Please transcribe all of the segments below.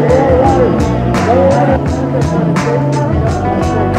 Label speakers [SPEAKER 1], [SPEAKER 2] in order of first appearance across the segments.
[SPEAKER 1] Thank you.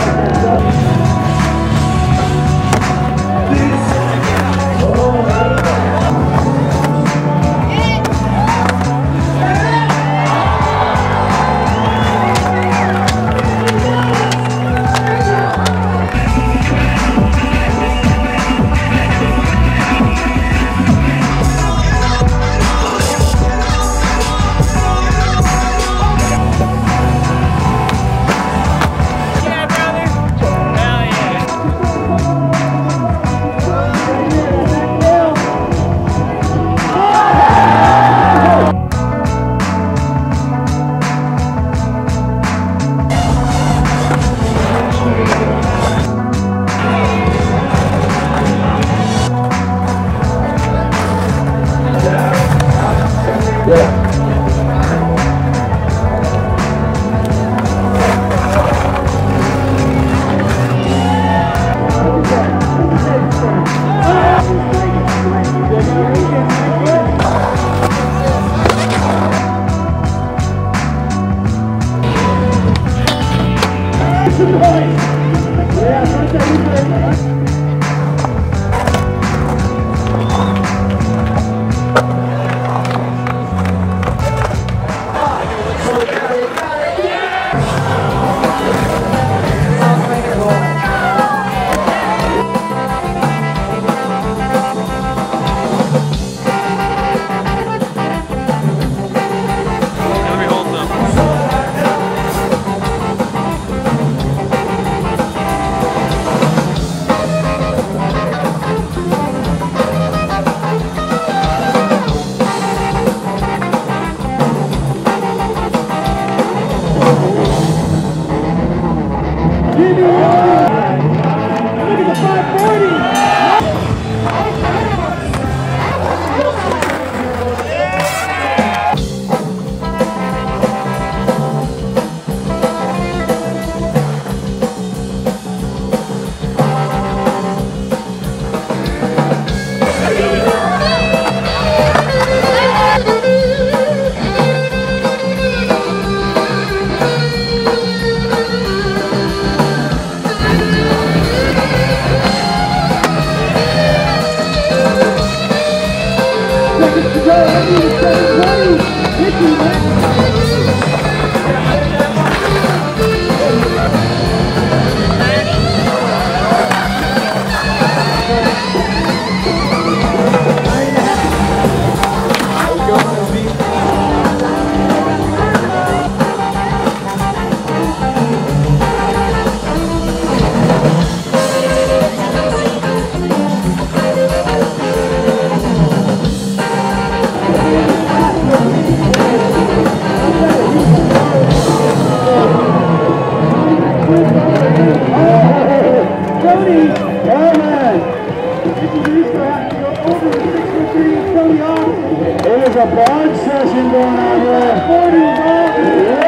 [SPEAKER 1] Thank you. baby! There's a barge session going on here. 40 rock.